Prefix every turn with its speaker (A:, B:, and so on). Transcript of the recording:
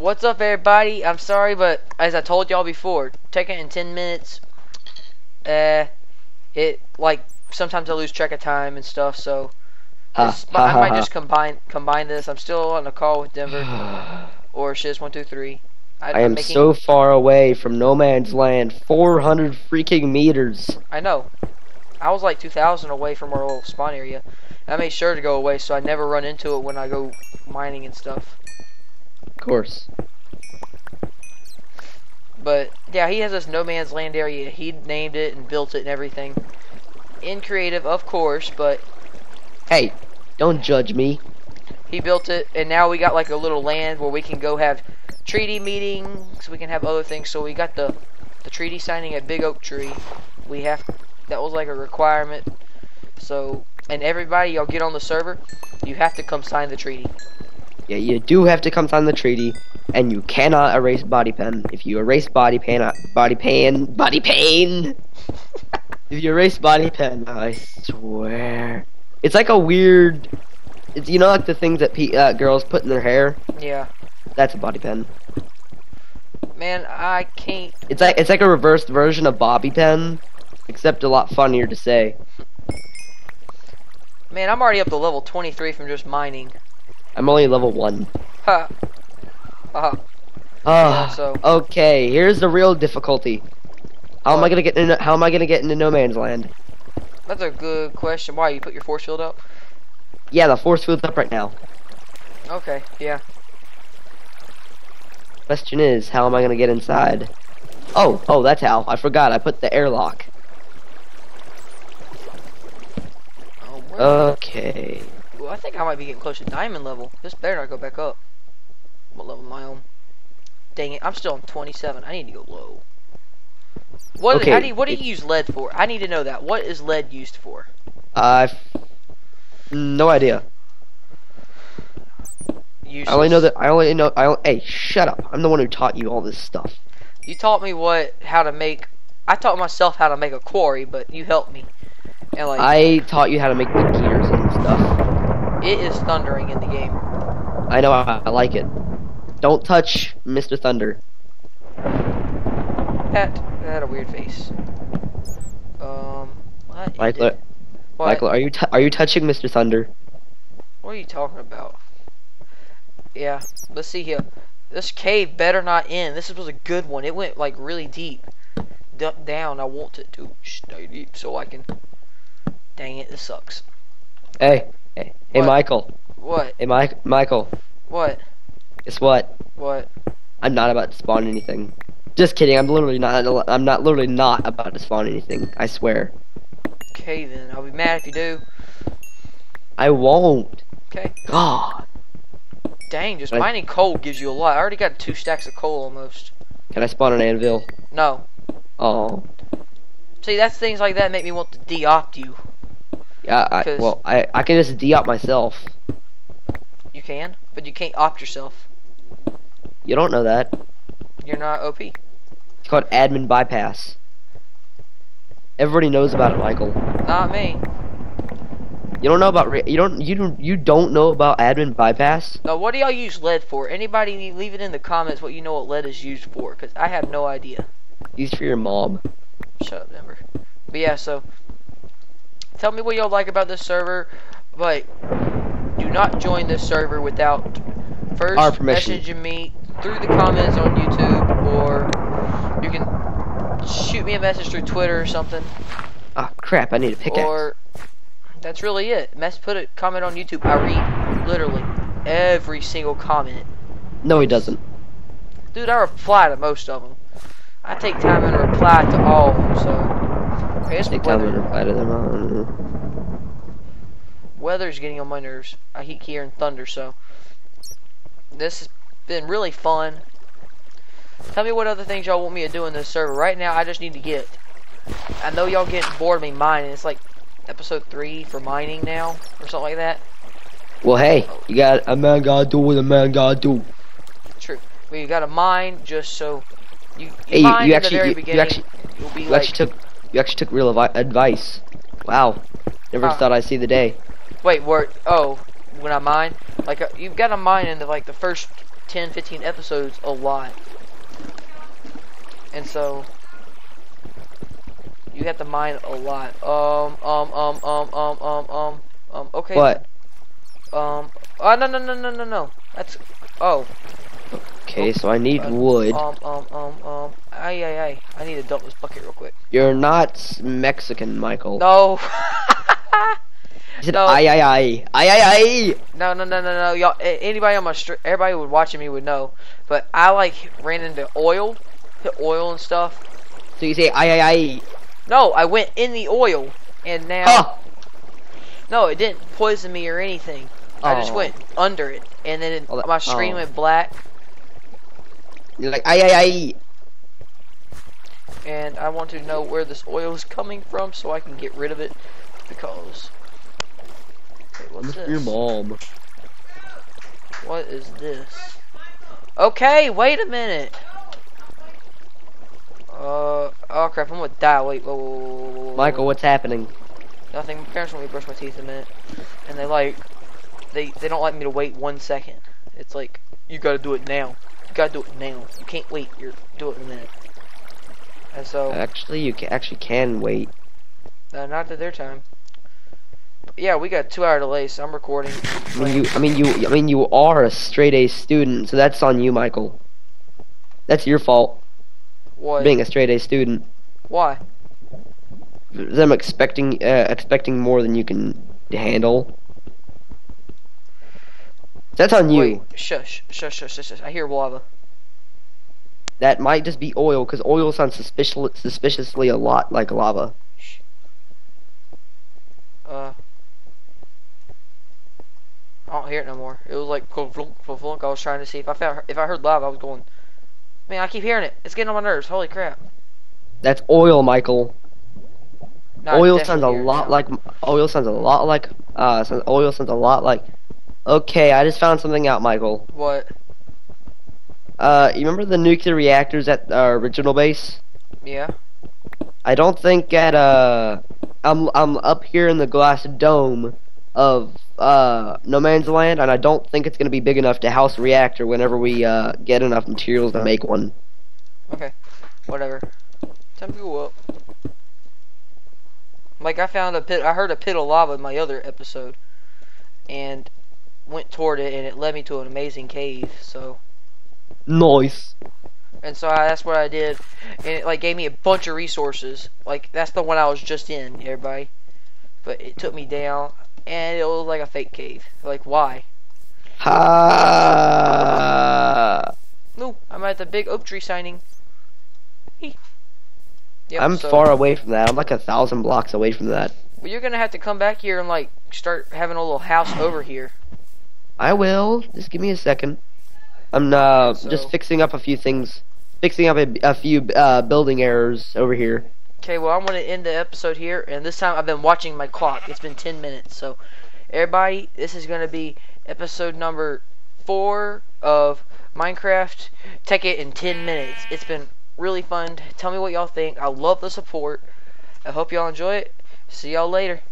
A: What's up, everybody? I'm sorry, but as I told y'all before, Tekkit in 10 minutes, uh, it, like, sometimes I lose track of time and stuff, so
B: Ha,
A: this-
B: ha,
A: I
B: ha,
A: might
B: ha.
A: just combine combine this. I'm still on a call with Denver, or Shiz123.
B: I
A: I'm
B: am
A: making,
B: so far away from no man's land. 400 freaking meters.
A: I know. I was like 2,000 away from our old spawn area. I made sure to go away so I never run into it when I go mining and stuff.
B: Of course.
A: But yeah, he has this no man's land area. He named it and built it and everything. In creative, of course, but
B: Hey, don't judge me.
A: he built it, and now we got like a little land where we can go have treaty meetings. We can have other things. So we got the the treaty signing at Big Oak Tree. We have that was like a requirement. So and everybody, y'all get on the server. You have to come sign the treaty.
B: Yeah, you do have to come sign the treaty, and you cannot erase body pen. If you erase body pen, uh, body pan, body pain. if you erase body pen, I swear, it's like a weird. It's you know like the things that pe- uh, girls put in their hair.
A: Yeah,
B: That's a body pen.
A: man, I can't.
B: It's like it's like a reversed version of bobby pen, except a lot funnier to say.
A: Man, I'm already up to level 23 from just mining.
B: I'm only level one.
A: Ha. Haha.
B: Ah,
A: so-
B: okay. Here's the real difficulty. How am I gonna get into How am I gonna get into no man's land?
A: That's a good question. Why you put your force field up?
B: Yeah, the force field's up right now.
A: Okay, yeah.
B: Question is, how am I gonna get inside? Oh, oh, that's how. I forgot. I put the airlock.
A: Oh,
B: Okay.
A: Ooh, I think I might be getting close to diamond level. This better not go back up. What level am I on? Dang it, I'm still on 27. I need to go low. What?
B: Okay,
A: do you, what do you use lead for? I need to know that. What is lead used for?
B: Uh, no idea.
A: Useless.
B: I only know that. I only know. I. Only, hey, shut up. I'm the one who taught you all this stuff.
A: You taught me what, how to make. I taught myself how to make a quarry, but you helped me. And like,
B: I taught you how to make the gears.
A: It is thundering in the game.
B: I know. I, I like it. Don't touch Mr. Thunder.
A: That had a weird face. Um, what?
B: Michael,
A: What?
B: Michael, are you t- are you touching Mr. Thunder?
A: What are you talking about? Yeah, let's see here. This cave better not end. This was a good one. It went like really deep. Duck down. I want it to stay deep so I can. Dang it, this sucks.
B: Hey, hey, hey,
A: What?
B: Michael.
A: What?
B: Hey, Mike, Michael.
A: What?
B: Guess what?
A: What?
B: I'm not about to spawn anything. Just kidding. I'm literally not. I'm not literally not about to spawn anything. I swear.
A: Okay then. I'll be mad if you do.
B: I won't.
A: Okay.
B: God.
A: Dang, just mining coal gives you a lot. I already got two stacks of coal almost.
B: Can I spawn an anvil?
A: No.
B: Oh.
A: See, that's things like that make me want to de-opt you.
B: Yeah. I,
A: 'Cause-
B: well, I I can just de-op myself.
A: You can, but you can't opt yourself.
B: You don't know that.
A: You're not OP.
B: It's called admin bypass. Everybody knows about it, Michael.
A: Not me.
B: You don't know about you don't you don't you don't know about admin bypass?
A: Now, what do y'all use lead for? Anybody leave it in the comments what you know what lead is used for, because I have no idea.
B: Used for your mob.
A: Shut up, Denver. But yeah, so tell me what y'all like about this server, but do not join this server without first
B: Our permission.
A: messaging me through the comments on YouTube, or you can shoot me a message through Twitter or something,
B: Ah, crap! I need a pickaxe.
A: or that's really it. Mess put a comment on YouTube. I read literally every single comment.
B: No, he doesn't.
A: Dude, I reply to most of them. I take time and reply to all of them, so. It's
B: Take time
A: weather.
B: reply to them.
A: Weather's getting on my nerves. I keep hearing thunder, so. This has been really fun. Tell me what other things y'all want me to do in this server. Right now, I just need to get. I know y'all getting bored of me mining. It's like episode 3 for mining now, or something like that.
B: Well, hey, you got a man gotta do what a man gotta do.
A: True. We gotta mine just so. You, you
B: Hey, you,
A: mine
B: you
A: in
B: actually,
A: the very
B: you,
A: beginning.
B: you actually,
A: you'll be
B: you
A: like.
B: actually took, you actually took real advice. Wow, never
A: Huh.
B: thought I'd see the day.
A: Wait, where? Oh, when I mine, like Like, uh, you've got to mine in the, like, the first 10, 15 episodes a lot. And so, you have to mine a lot. Um, um, um, um, um, um, um, um, okay.
B: What?
A: Um, oh, no, no, no, no, no, no. That's, oh.
B: Okay, so I need
A: Uh,
B: wood.
A: Um, um, um, um, ay, ay, ay. I need to dump this bucket real quick.
B: You're not Mexican, Michael.
A: No.
B: You said
A: no.
B: ay ay ay ay ay ay.
A: No, no, no, no, no. Y'all, anybody on my street, everybody would watching me would know. But I like ran into oil, hit oil and stuff.
B: So you say ay ay ay.
A: No, I went in the oil, and now
B: Huh.
A: no, it didn't poison me or anything. Oh. I just
B: Oh.
A: went under it, and then it,
B: Well, that-
A: my screen
B: oh.
A: went black,
B: You're like ay ay ay.
A: And I want to know where this oil is coming from so I can get rid of it because. Wait, what's
B: Mr. Your
A: this?
B: mom.
A: What is this? Okay, wait a minute. Uh, oh crap, I'm gonna die. Wait, whoa, whoa, whoa, whoa, whoa, whoa.
B: Michael, what's happening?
A: Nothing. My parents want me to brush my teeth in a minute, and they like, they they don't like me to wait one second. It's like you gotta do it now. You gotta do it now. You can't wait. You're do it in a minute. And so,
B: Actually, you actually can wait.
A: uh, not at their time. Yeah, we got two hour delay, so I'm recording.
B: I mean, you. I mean, you. I mean, you are a straight A student, so that's on you, Michael. That's your fault,
A: What?
B: being a straight A student.
A: Why?
B: Them expecting, uh, expecting more than you can handle. That's on you.
A: Shush, shush, shush, shush, shush. I hear lava.
B: That might just be oil, because oil sounds suspicious, suspiciously a lot like lava.
A: Uh, I don't hear it no more. It was like flunk, flunk. I was trying to see if I found if I heard lava. I was going, man, I keep hearing it. It's getting on my nerves. Holy crap!
B: That's oil, Michael.
A: No,
B: oil sounds a lot
A: now.
B: like oil sounds a lot like uh oil sounds a lot like okay i just found something out michael
A: what?
B: Uh you remember the nuclear reactors at our original base
A: Yeah.
B: i don't think at uh i'm i'm up here in the glass dome of uh no man's land and i don't think it's going to be big enough to house a reactor whenever we uh get enough materials to make one
A: Okay. Whatever. Time to go up. Like I found a pit. I heard a pit of lava in my other episode, and went toward it, and it led me to an amazing cave. So.
B: Nice
A: And so I, that's what I did, and it like gave me a bunch of resources. Like that's the one I was just in, everybody. But it took me down, and it was like a fake cave. Like why?
B: ha
A: No, I'm at the big oak tree signing. Yep,
B: i'm
A: so-
B: far away from that i'm like a thousand blocks away from that
A: Well, you're gonna have to come back here and like start having a little house over here.
B: I will. Just give me a second. I'm uh,
A: So-
B: just fixing up a few things. Fixing up a, a few uh, building errors over here.
A: Okay, well I'm gonna end the episode here, and this time I've been watching my clock. It's been 10 minutes, so everybody, this is gonna be episode number four of Minecraft. Tekkit in 10 minutes. It's been really fun. Tell me what y'all think. I love the support. I hope y'all enjoy it. See y'all later.